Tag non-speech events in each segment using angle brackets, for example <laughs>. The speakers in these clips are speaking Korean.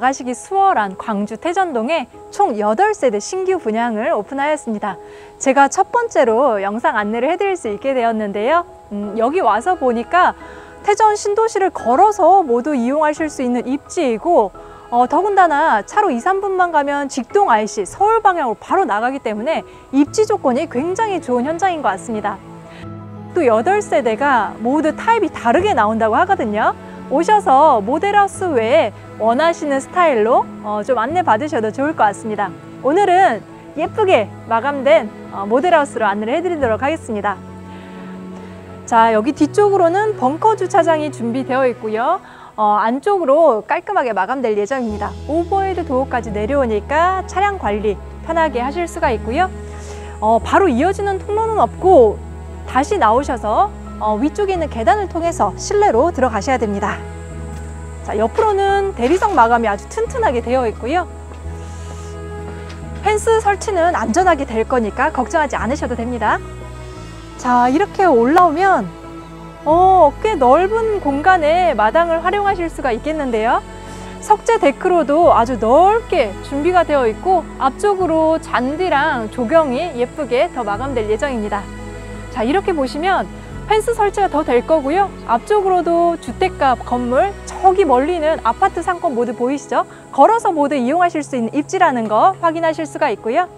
나가시기 수월한 광주 태전동에 총 8세대 신규 분양을 오픈하였습니다. 제가 첫 번째로 영상 안내를 해드릴 수 있게 되었는데요. 음, 여기 와서 보니까 태전 신도시를 걸어서 모두 이용하실 수 있는 입지이고 어, 더군다나 차로 2, 3분만 가면 직동 IC 서울 방향으로 바로 나가기 때문에 입지 조건이 굉장히 좋은 현장인 것 같습니다. 또 8세대가 모두 타입이 다르게 나온다고 하거든요. 오셔서 모델하우스 외에 원하시는 스타일로 어, 좀 안내 받으셔도 좋을 것 같습니다. 오늘은 예쁘게 마감된 어, 모델하우스로 안내를 해드리도록 하겠습니다. 자, 여기 뒤쪽으로는 벙커 주차장이 준비되어 있고요. 어, 안쪽으로 깔끔하게 마감될 예정입니다. overhead door까지 내려오니까 차량 관리 편하게 하실 수가 있고요. 어, 바로 이어지는 통로는 없고 다시 나오셔서 어, 위쪽에 있는 계단을 통해서 실내로 들어가셔야 됩니다. 자, 옆으로는 대리석 마감이 아주 튼튼하게 되어 있고요. 펜스 설치는 안전하게 될 거니까 걱정하지 않으셔도 됩니다. 자, 이렇게 올라오면 어, 꽤 넓은 공간에 마당을 활용하실 수가 있겠는데요. 석재 데크로도 아주 넓게 준비가 되어 있고 앞쪽으로 잔디랑 조경이 예쁘게 더 마감될 예정입니다. 자, 이렇게 보시면 펜스 설치가 더 될 거고요. 앞쪽으로도 주택가 건물, 저기 멀리는 아파트 상권 모두 보이시죠? 걸어서 모두 이용하실 수 있는 입지라는 거 확인하실 수가 있고요.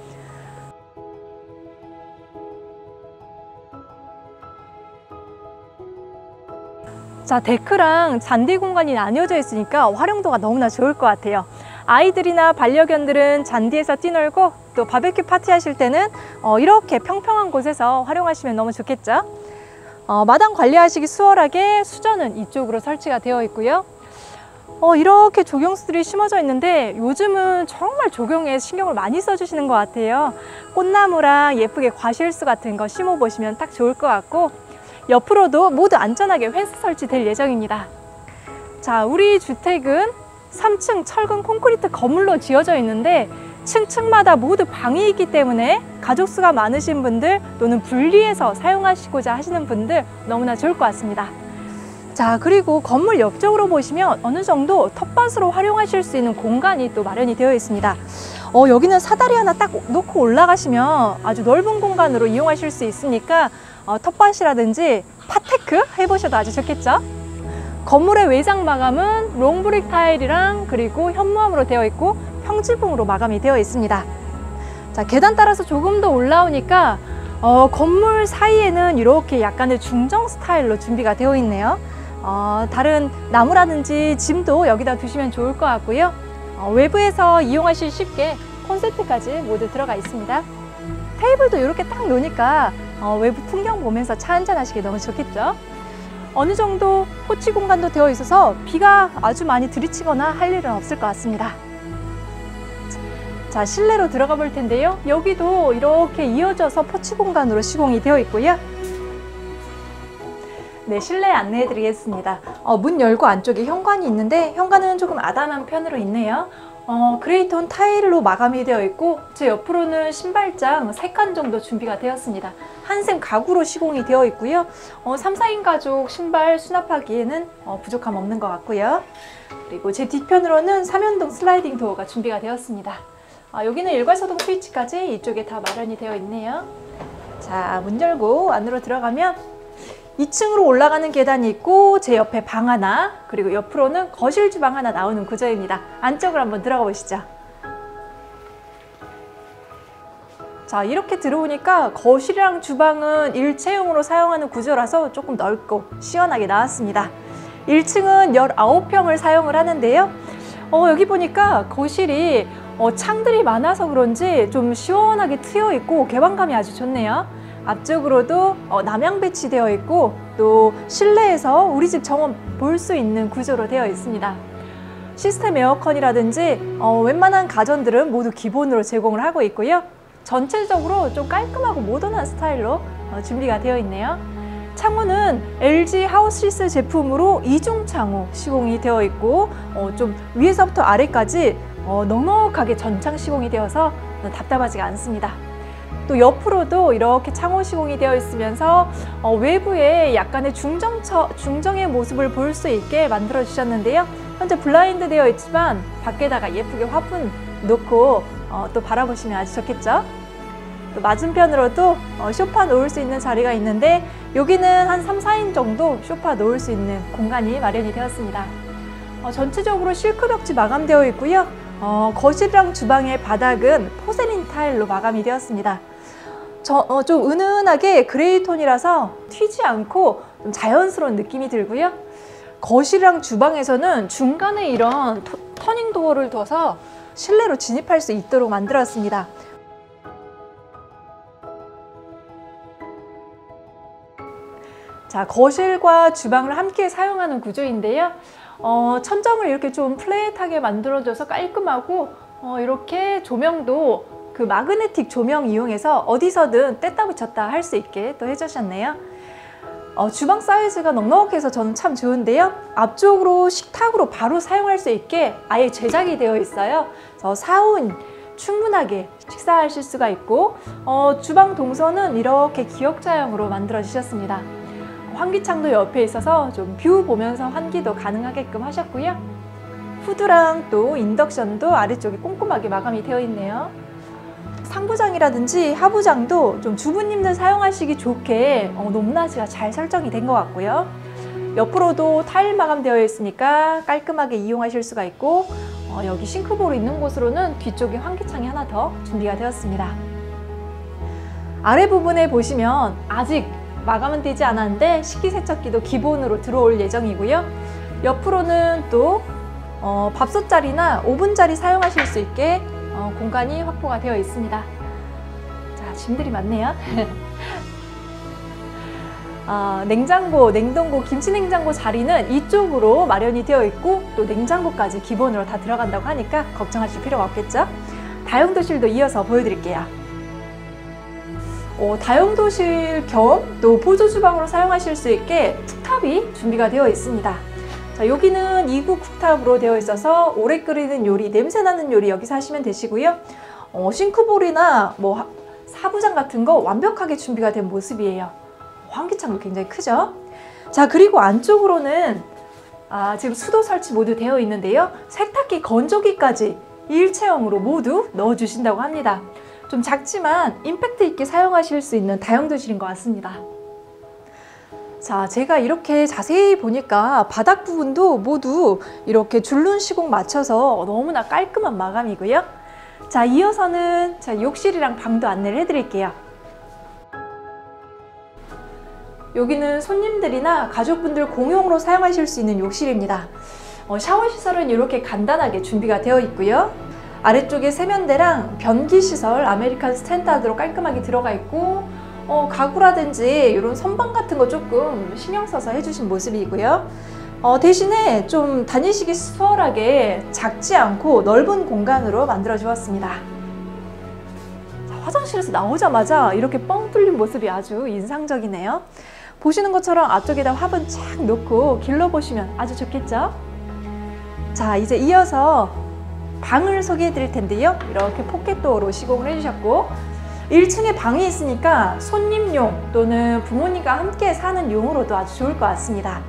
자, 데크랑 잔디 공간이 나뉘어져 있으니까 활용도가 너무나 좋을 것 같아요. 아이들이나 반려견들은 잔디에서 뛰놀고 또 바베큐 파티 하실 때는 어, 이렇게 평평한 곳에서 활용하시면 너무 좋겠죠. 어, 마당 관리하시기 수월하게 수전은 이쪽으로 설치가 되어 있고요. 어, 이렇게 조경수들이 심어져 있는데 요즘은 정말 조경에 신경을 많이 써주시는 것 같아요. 꽃나무랑 예쁘게 과실수 같은 거 심어보시면 딱 좋을 것 같고 옆으로도 모두 안전하게 펜스 설치될 예정입니다. 자, 우리 주택은 3층 철근 콘크리트 건물로 지어져 있는데 층층마다 모두 방이 있기 때문에 가족 수가 많으신 분들 또는 분리해서 사용하시고자 하시는 분들 너무나 좋을 것 같습니다. 자, 그리고 건물 옆쪽으로 보시면 어느 정도 텃밭으로 활용하실 수 있는 공간이 또 마련이 되어 있습니다. 어, 여기는 사다리 하나 딱 놓고 올라가시면 아주 넓은 공간으로 이용하실 수 있으니까 어, 텃밭이라든지 파테크 해보셔도 아주 좋겠죠? 건물의 외장 마감은 long brick 타일이랑 그리고 현무암으로 되어 있고 평지붕으로 마감이 되어 있습니다. 자, 계단 따라서 조금 더 올라오니까 어, 건물 사이에는 이렇게 약간의 중정 스타일로 준비가 되어 있네요. 어, 다른 나무라든지 짐도 여기다 두시면 좋을 것 같고요. 어, 외부에서 이용하실 쉽게 콘센트까지 모두 들어가 있습니다. 테이블도 이렇게 딱 놓으니까 어, 외부 풍경 보면서 차 한잔 하시기 너무 좋겠죠? 어느 정도 포치 공간도 되어 있어서 비가 아주 많이 들이치거나 할 일은 없을 것 같습니다. 자, 실내로 들어가 볼 텐데요. 여기도 이렇게 이어져서 포치 공간으로 시공이 되어 있고요. 네, 실내 안내해 드리겠습니다. 어, 문 열고 안쪽에 현관이 있는데 현관은 조금 아담한 편으로 있네요. 어, gray톤 타일로 마감이 되어 있고 제 옆으로는 신발장 3칸 정도 준비가 되었습니다. 한샘 가구로 시공이 되어 있고요. 어, 3, 4인 가족 신발 수납하기에는 어, 부족함 없는 것 같고요. 그리고 제 뒤편으로는 3연동 슬라이딩 도어가 준비가 되었습니다. 아, 여기는 일괄소동 스위치까지 이쪽에 다 마련이 되어 있네요. 자, 문 열고 안으로 들어가면 2층으로 올라가는 계단이 있고 제 옆에 방 하나 그리고 옆으로는 거실 주방 하나 나오는 구조입니다. 안쪽으로 한번 들어가 보시죠. 자 이렇게 들어오니까 거실이랑 주방은 일체형으로 사용하는 구조라서 조금 넓고 시원하게 나왔습니다. 1층은 19평을 사용을 하는데요. 어, 여기 보니까 거실이 어, 창들이 많아서 그런지 좀 시원하게 트여 있고 개방감이 아주 좋네요. 앞쪽으로도 어, 남향 배치되어 있고 또 실내에서 우리 집 정원 볼 수 있는 구조로 되어 있습니다. 시스템 에어컨이라든지 어, 웬만한 가전들은 모두 기본으로 제공을 하고 있고요. 전체적으로 좀 깔끔하고 모던한 스타일로 어, 준비가 되어 있네요. 창호는 LG 하우스리스 제품으로 이중 창호 시공이 되어 있고 어, 좀 위에서부터 아래까지 어, 넉넉하게 전창 시공이 되어서 답답하지가 않습니다. 또 옆으로도 이렇게 창호 시공이 되어 있으면서 어, 외부에 약간의 중정처, 중정의 모습을 볼 수 있게 만들어 주셨는데요. 현재 블라인드 되어 있지만 밖에다가 예쁘게 화분 놓고 어, 또 바라보시면 아주 좋겠죠. 또 맞은편으로도 어, 쇼파 놓을 수 있는 자리가 있는데 여기는 한 3, 4인 정도 쇼파 놓을 수 있는 공간이 마련이 되었습니다. 어, 전체적으로 실크 벽지 마감되어 있고요. 어, 거실이랑 주방의 바닥은 porcelain 타일로 마감이 되었습니다. 저, 어, 좀 은은하게 gray 톤이라서 튀지 않고 좀 자연스러운 느낌이 들고요. 거실이랑 주방에서는 중간에 이런 토, turning door를 둬서 실내로 진입할 수 있도록 만들었습니다. 자, 거실과 주방을 함께 사용하는 구조인데요. 어, 천정을 이렇게 좀 플랫하게 만들어줘서 깔끔하고 어, 이렇게 조명도 그 마그네틱 조명 이용해서 어디서든 뗐다 붙였다 할 수 있게 또 해주셨네요. 어, 주방 사이즈가 넉넉해서 저는 참 좋은데요. 앞쪽으로 식탁으로 바로 사용할 수 있게 아예 제작이 되어 있어요. 그래서 사온 충분하게 식사하실 수가 있고 어, 주방 동선은 이렇게 기역자형으로 만들어 주셨습니다. 환기창도 옆에 있어서 좀 view 보면서 환기도 가능하게끔 하셨고요. 후드랑 또 인덕션도 아래쪽에 꼼꼼하게 마감이 되어 있네요. 상부장이라든지 하부장도 좀 주부님들 사용하시기 좋게 어, 높낮이가 잘 설정이 된 것 같고요. 옆으로도 타일 마감되어 있으니까 깔끔하게 이용하실 수가 있고 어, 여기 싱크볼 있는 곳으로는 뒤쪽에 환기창이 하나 더 준비가 되었습니다. 아래 부분에 보시면 아직 마감은 되지 않았는데 식기세척기도 기본으로 들어올 예정이고요. 옆으로는 또 어, 밥솥자리나 오븐자리 사용하실 수 있게 어, 공간이 확보가 되어 있습니다. 자, 짐들이 많네요. 어, <laughs> 냉장고, 냉동고, 김치냉장고 자리는 이쪽으로 마련이 되어 있고 또 냉장고까지 기본으로 다 들어간다고 하니까 걱정하실 필요가 없겠죠? 다용도실도 이어서 보여드릴게요. 어, 다용도실 겸 또 보조주방으로 사용하실 수 있게 쿡탑이 준비가 되어 있습니다. 자, 여기는 2구 쿡탑으로 되어 있어서 오래 끓이는 요리, 냄새나는 요리 여기서 하시면 되시고요. 어, 싱크볼이나 뭐 사부장 같은 거 완벽하게 준비가 된 모습이에요. 환기창도 굉장히 크죠? 자, 그리고 안쪽으로는 아, 지금 수도 설치 모두 되어 있는데요. 세탁기, 건조기까지 일체형으로 모두 넣어주신다고 합니다. 좀 작지만 임팩트 있게 사용하실 수 있는 다용도실인 것 같습니다. 자, 제가 이렇게 자세히 보니까 바닥 부분도 모두 이렇게 줄눈 시공 맞춰서 너무나 깔끔한 마감이고요. 자, 이어서는 자, 욕실이랑 방도 안내를 해드릴게요. 여기는 손님들이나 가족분들 공용으로 사용하실 수 있는 욕실입니다. 어, 샤워 시설은 이렇게 간단하게 준비가 되어 있고요. 아래쪽에 세면대랑 변기 시설 아메리칸 스탠다드로 깔끔하게 들어가 있고 어, 가구라든지 이런 선반 같은 거 조금 신경 써서 해주신 모습이고요. 어, 대신에 좀 다니시기 수월하게 작지 않고 넓은 공간으로 만들어 주었습니다. 화장실에서 나오자마자 이렇게 뻥 뚫린 모습이 아주 인상적이네요. 보시는 것처럼 앞쪽에다 화분 쫙 놓고 길러보시면 아주 좋겠죠? 자, 이제 이어서 방을 소개해 드릴 텐데요. 이렇게 포켓도어로 시공을 해주셨고 1층에 방이 있으니까 손님용 또는 부모님과 함께 사는 용으로도 아주 좋을 것 같습니다.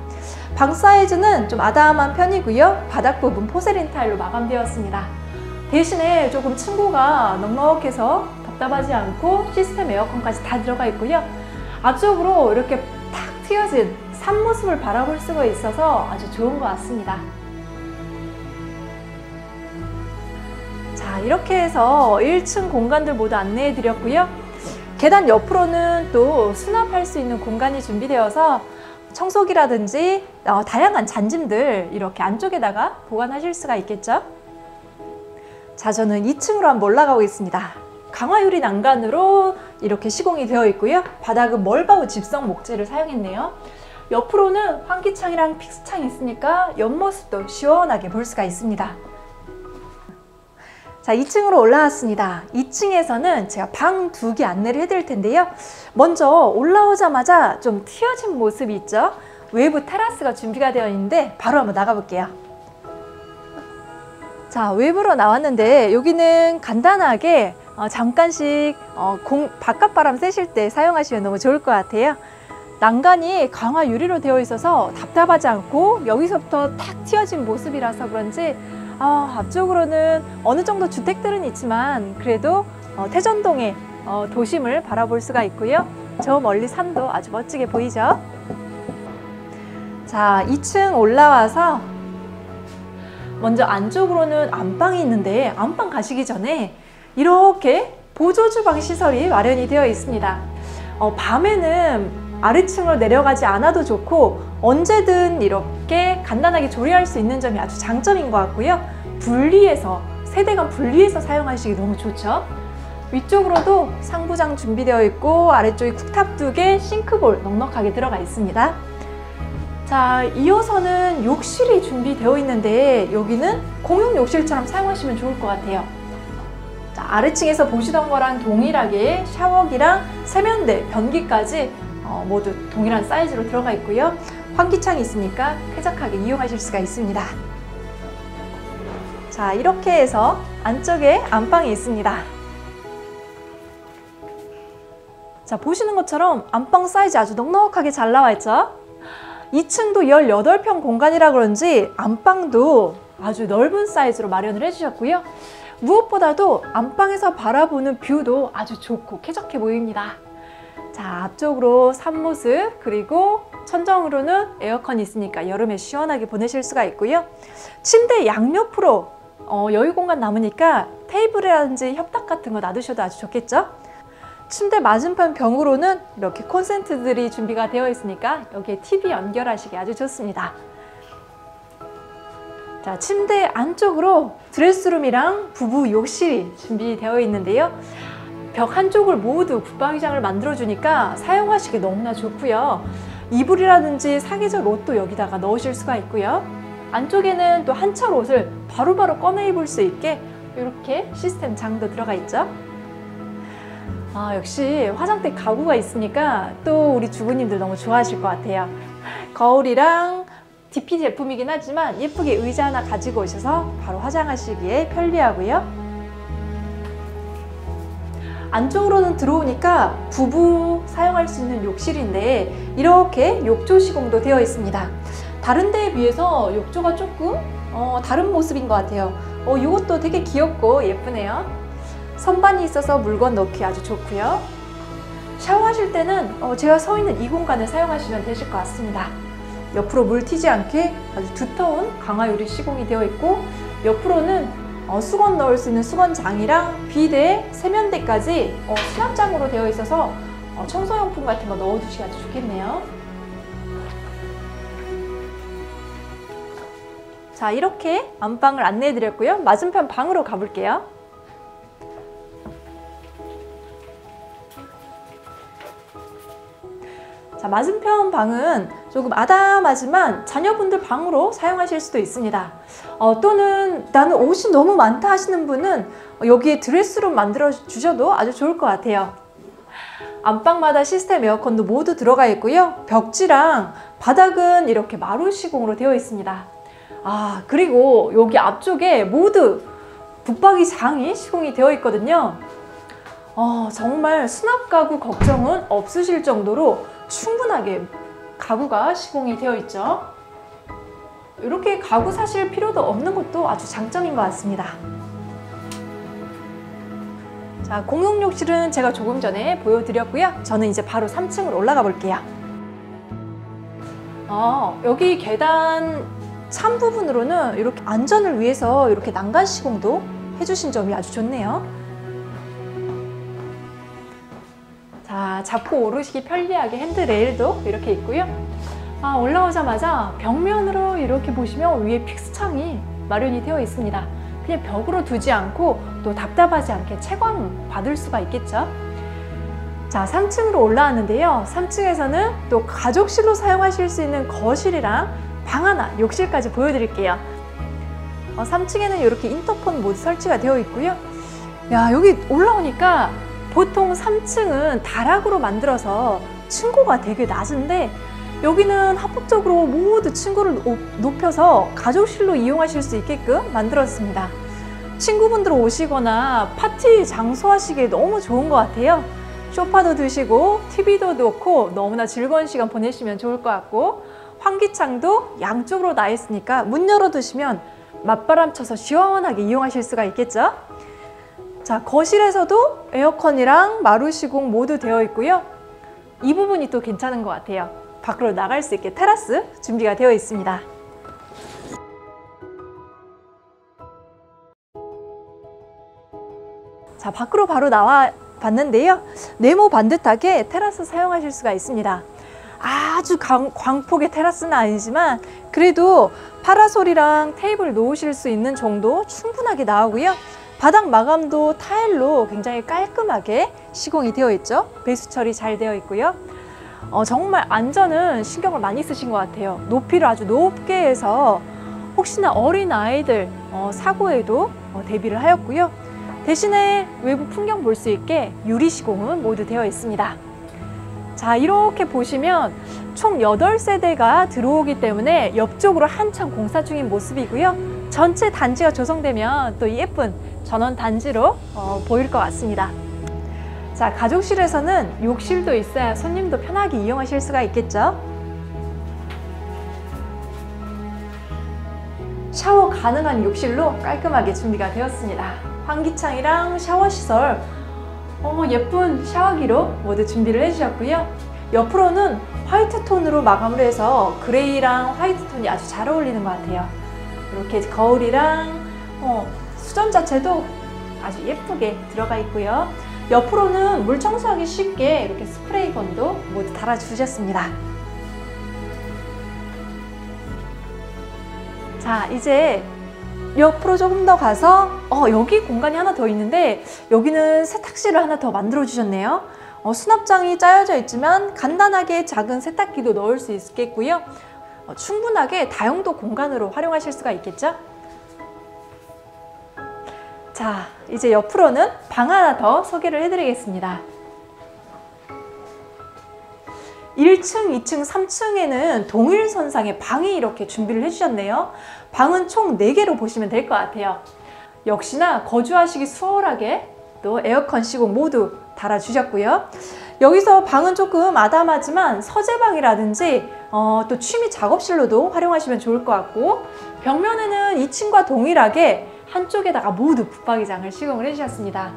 방 사이즈는 좀 아담한 편이고요. 바닥 부분 포세린 타일로 마감되었습니다. 대신에 조금 층고가 넉넉해서 답답하지 않고 시스템 에어컨까지 다 들어가 있고요. 앞쪽으로 이렇게 탁 트여진 산 모습을 바라볼 수가 있어서 아주 좋은 것 같습니다. 이렇게 해서 1층 공간들 모두 안내해 드렸고요. 계단 옆으로는 또 수납할 수 있는 공간이 준비되어서 청소기라든지 어, 다양한 잔짐들 이렇게 안쪽에다가 보관하실 수가 있겠죠. 자, 저는 2층으로 한번 올라가고 있습니다. 강화유리 난간으로 이렇게 시공이 되어 있고요. 바닥은 멀바우 집성 목재를 사용했네요. 옆으로는 환기창이랑 픽스창이 있으니까 옆모습도 시원하게 볼 수가 있습니다. 자, 2층으로 올라왔습니다. 2층에서는 제가 방 두 개 안내를 해드릴 텐데요. 먼저 올라오자마자 좀 튀어진 모습이 있죠. 외부 테라스가 준비가 되어 있는데 바로 한번 나가볼게요. 자, 외부로 나왔는데 여기는 간단하게 어, 잠깐씩 어, 공, 바깥 바람 쐬실 때 사용하시면 너무 좋을 것 같아요. 난간이 강화 유리로 되어 있어서 답답하지 않고 여기서부터 탁 튀어진 모습이라서 그런지 아, 앞쪽으로는 어느 정도 주택들은 있지만 그래도 어, 태전동의 어, 도심을 바라볼 수가 있고요. 저 멀리 산도 아주 멋지게 보이죠. 자, 2층 올라와서 먼저 안쪽으로는 안방이 있는데 안방 가시기 전에 이렇게 보조 주방 시설이 마련이 되어 있습니다. 어, 밤에는 아래층으로 내려가지 않아도 좋고 언제든 이렇게 간단하게 조리할 수 있는 점이 아주 장점인 것 같고요. 분리해서 세대 간 분리해서 사용하시기 너무 좋죠. 위쪽으로도 상부장 준비되어 있고 아래쪽에 쿡탑 두 개, 싱크볼 넉넉하게 들어가 있습니다. 자, 이어서는 욕실이 준비되어 있는데 여기는 공용 욕실처럼 사용하시면 좋을 것 같아요. 자, 아래층에서 보시던 거랑 동일하게 샤워기랑 세면대, 변기까지 어, 모두 동일한 사이즈로 들어가 있고요. 환기창이 있으니까 쾌적하게 이용하실 수가 있습니다. 자, 이렇게 해서 안쪽에 안방이 있습니다. 자, 보시는 것처럼 안방 사이즈 아주 넉넉하게 잘 나와 있죠? 2층도 18평 공간이라 그런지 안방도 아주 넓은 사이즈로 마련을 해주셨고요. 무엇보다도 안방에서 바라보는 view도 아주 좋고 쾌적해 보입니다. 자, 앞쪽으로 산모습 그리고 천정으로는 에어컨이 있으니까 여름에 시원하게 보내실 수가 있고요. 침대 양옆으로 어, 여유 공간 남으니까 테이블이라든지 협탁 같은 거 놔두셔도 아주 좋겠죠? 침대 맞은편 벽으로는 이렇게 콘센트들이 준비가 되어 있으니까 여기에 TV 연결하시기 아주 좋습니다. 자, 침대 안쪽으로 드레스룸이랑 부부 욕실이 준비되어 있는데요. 벽 한쪽을 모두 붙박이장을 만들어주니까 사용하시기 너무나 좋고요. 이불이라든지 사계절 옷도 여기다가 넣으실 수가 있고요. 안쪽에는 또 한철 옷을 바로 바로 꺼내 입을 수 있게 이렇게 시스템 장도 들어가 있죠. 아, 역시 화장대 가구가 있으니까 또 우리 주부님들 너무 좋아하실 것 같아요. 거울이랑 DP 제품이긴 하지만 예쁘게 의자 하나 가지고 오셔서 바로 화장하시기에 편리하고요. 안쪽으로는 들어오니까 부부 사용할 수 있는 욕실인데 이렇게 욕조 시공도 되어 있습니다. 다른 데에 비해서 욕조가 조금 어, 다른 모습인 것 같아요. 어, 이것도 되게 귀엽고 예쁘네요. 선반이 있어서 물건 넣기 아주 좋고요. 샤워하실 때는 어, 제가 서 있는 이 공간을 사용하시면 되실 것 같습니다. 옆으로 물 튀지 않게 아주 두터운 강화 유리 시공이 되어 있고 옆으로는 어, 수건 넣을 수 있는 수건장이랑 비데, 세면대까지 어, 수납장으로 되어 있어서 어, 청소용품 같은 거 넣어두시기 아주 좋겠네요. 자 이렇게 안방을 안내해 드렸고요. 맞은편 방으로 가볼게요. 자, 맞은편 방은 조금 아담하지만 자녀분들 방으로 사용하실 수도 있습니다. 어, 또는 나는 옷이 너무 많다 하시는 분은 여기에 드레스룸 만들어 주셔도 아주 좋을 것 같아요. 안방마다 시스템 에어컨도 모두 들어가 있고요. 벽지랑 바닥은 이렇게 마루 시공으로 되어 있습니다. 아, 그리고 여기 앞쪽에 모두 붙박이 장이 시공이 되어 있거든요. 어, 정말 수납 가구 걱정은 없으실 정도로 충분하게 가구가 시공이 되어 있죠. 이렇게 가구 사실 필요도 없는 것도 아주 장점인 것 같습니다. 자, 공용 욕실은 제가 조금 전에 보여드렸고요. 저는 이제 바로 3층으로 올라가 볼게요. 어, 여기 계단 참 부분으로는 이렇게 안전을 위해서 이렇게 난간 시공도 해주신 점이 아주 좋네요. 자, 잡고 오르시기 편리하게 핸드레일도 이렇게 있고요. 아, 올라오자마자 벽면으로 이렇게 보시면 위에 픽스창이 마련이 되어 있습니다. 그냥 벽으로 두지 않고 또 답답하지 않게 채광 받을 수가 있겠죠. 자, 3층으로 올라왔는데요. 3층에서는 또 가족실로 사용하실 수 있는 거실이랑 방 하나, 욕실까지 보여드릴게요. 어, 3층에는 이렇게 인터폰 모드 설치가 되어 있고요. 야, 여기 올라오니까 보통 3층은 다락으로 만들어서 층고가 되게 낮은데 여기는 합법적으로 모두 층고를 높여서 가족실로 이용하실 수 있게끔 만들었습니다. 친구분들 오시거나 파티 장소 하시기에 너무 좋은 것 같아요. 쇼파도 드시고 TV도 놓고 너무나 즐거운 시간 보내시면 좋을 것 같고 환기창도 양쪽으로 나 있으니까 문 열어 두시면 맞바람 쳐서 시원하게 이용하실 수가 있겠죠. 자, 거실에서도 에어컨이랑 마루시공 모두 되어 있고요. 이 부분이 또 괜찮은 것 같아요. 밖으로 나갈 수 있게 테라스 준비가 되어 있습니다. 자, 밖으로 바로 나와 봤는데요. 네모 반듯하게 테라스 사용하실 수가 있습니다. 아주 광, 광폭의 테라스는 아니지만 그래도 파라솔이랑 테이블 놓으실 수 있는 정도 충분하게 나오고요. 바닥 마감도 타일로 굉장히 깔끔하게 시공이 되어 있죠. 배수 처리 잘 되어 있고요. 어, 정말 안전은 신경을 많이 쓰신 것 같아요. 높이를 아주 높게 해서 혹시나 어린 아이들 어, 사고에도 어, 대비를 하였고요. 대신에 외부 풍경 볼 수 있게 유리 시공은 모두 되어 있습니다. 자, 이렇게 보시면 총 8세대가 들어오기 때문에 옆쪽으로 한참 공사 중인 모습이고요. 전체 단지가 조성되면 또 예쁜 전원 단지로 어, 보일 것 같습니다. 자, 가족실에서는 욕실도 있어야 손님도 편하게 이용하실 수가 있겠죠. 샤워 가능한 욕실로 깔끔하게 준비가 되었습니다. 환기창이랑 샤워 시설 어, 예쁜 샤워기로 모두 준비를 해주셨고요. 옆으로는 화이트 톤으로 마감을 해서 그레이랑 화이트 톤이 아주 잘 어울리는 것 같아요. 이렇게 거울이랑 어, 수전 자체도 아주 예쁘게 들어가 있고요. 옆으로는 물 청소하기 쉽게 이렇게 스프레이건도 모두 달아주셨습니다. 자, 이제 옆으로 조금 더 가서 어, 여기 공간이 하나 더 있는데 여기는 세탁실을 하나 더 만들어 주셨네요. 어, 수납장이 짜여져 있지만 간단하게 작은 세탁기도 넣을 수 있겠고요. 어, 충분하게 다용도 공간으로 활용하실 수가 있겠죠. 자, 이제 옆으로는 방 하나 더 소개를 해드리겠습니다. 1층, 2층, 3층에는 동일 선상에 방이 이렇게 준비를 해주셨네요. 방은 총 4개로 보시면 될 것 같아요. 역시나 거주하시기 수월하게 또 에어컨 시공 모두 달아주셨고요. 여기서 방은 조금 아담하지만 서재방이라든지 어, 또 취미 작업실로도 활용하시면 좋을 것 같고 벽면에는 2층과 동일하게 한쪽에다가 모두 붙박이장을 시공을 해주셨습니다.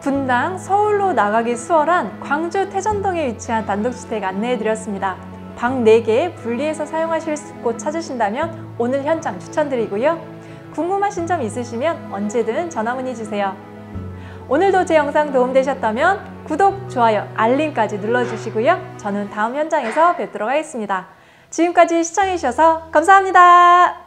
분당 서울로 나가기 수월한 광주 태전동에 위치한 단독주택 안내해드렸습니다. 방 4개 분리해서 사용하실 곳 찾으신다면 오늘 현장 추천드리고요. 궁금하신 점 있으시면 언제든 전화 문의 주세요. 오늘도 제 영상 도움되셨다면 구독, 좋아요, 알림까지 눌러주시고요. 저는 다음 현장에서 뵙도록 하겠습니다. 지금까지 시청해주셔서 감사합니다.